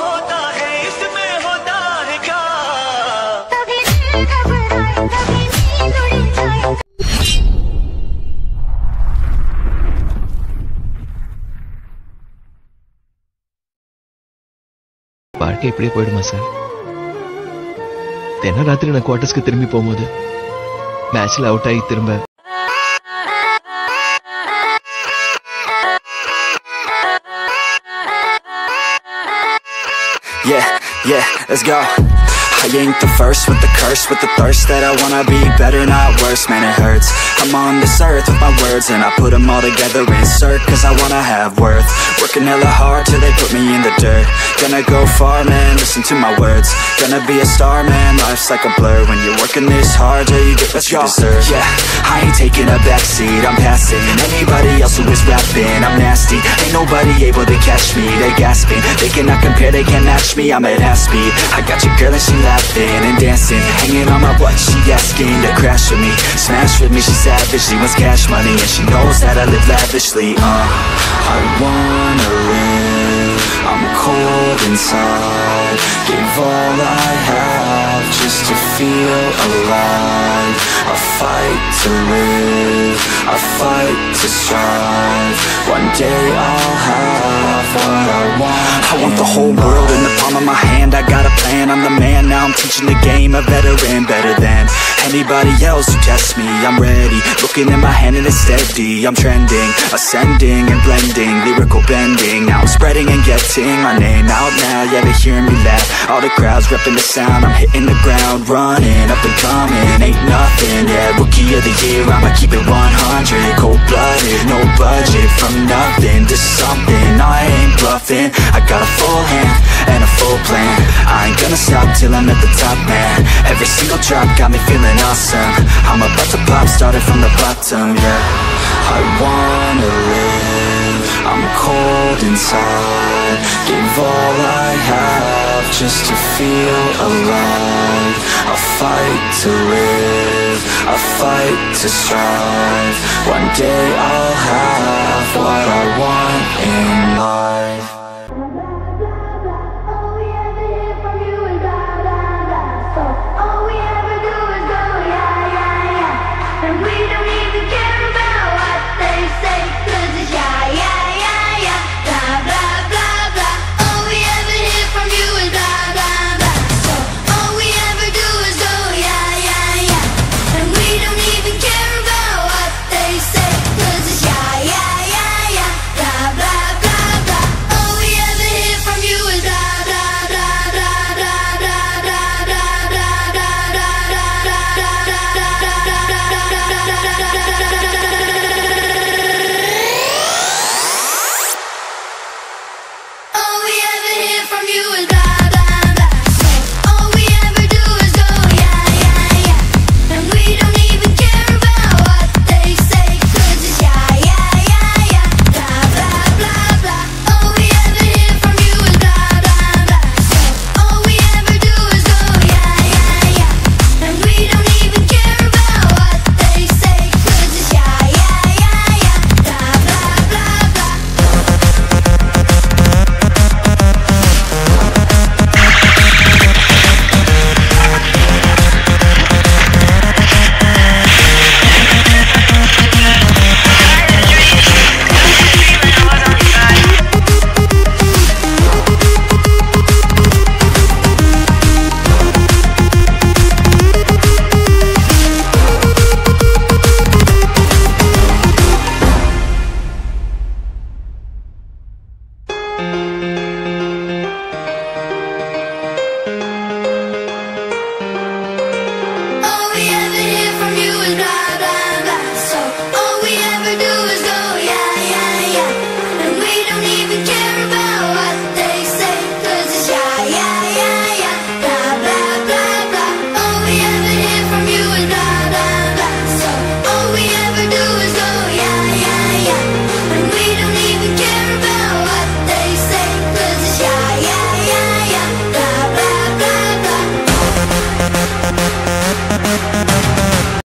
होता है इसमें होता है क्या कभी दिल घबराए कभी नींद उड़ जाए வாழ்க்கை இப்படியே போயிடுமா சார் தினம் ராத்திரி நான் குவார்டர்ஸ்க்கு திரும்பி போகும்போது மேட்ச்ல அவுட் ஆகி திரும்ப Yeah, yeah, let's go. I ain't the first with the curse, with the thirst that I wanna be better, not worse, man, it hurts. I'm on this earth with my words, and I put them all together, insert, cause I wanna have worth. Working hella hard till they put me in the dirt. Gonna go far, man, listen to my words. Gonna be a star, man, life's like a blur. When you're working this hard, yeah, you get what you deserve. Yeah, I ain't taking a backseat, I'm passing. Anybody else who is rapping, I'm nasty. Ain't nobody able to catch me, they gasping. They cannot compare, they can't match me, I'm at half speed. I got your girl and she laughing and dancing. Hanging on my butt, she asking to crash with me. Smash with me, she savage, she wants cash money. And she knows that I live lavishly, uh. I inside. Give all I have just to feel alive. I fight to live, I fight to strive. One day I'll have what I want. I want the whole world in the palm of my hand. I got a plan, I'm the man. Now I'm teaching the game, a veteran, better than anybody else who tests me. I'm ready, looking in my hand and it's steady. I'm trending, ascending and blending, lyrical bending. Now I'm spreading and getting my name out now. Yeah, they hear me laugh. All the crowds repping the sound. I'm hitting the ground, running up and coming. Ain't nothing, yeah. Rookie of the year, I'ma keep it 100. Cold blooded, no budget. From nothing to something, I ain't bluffing. I got a full hand and a full plan. I ain't gonna stop till I'm at the top, man. Every single drop got me feeling awesome. I'm about to pop, started from the bottom, yeah. I wanna live, I'm cold inside. Give all I have just to feel alive. I fight to live, I fight to strive. One day I'll have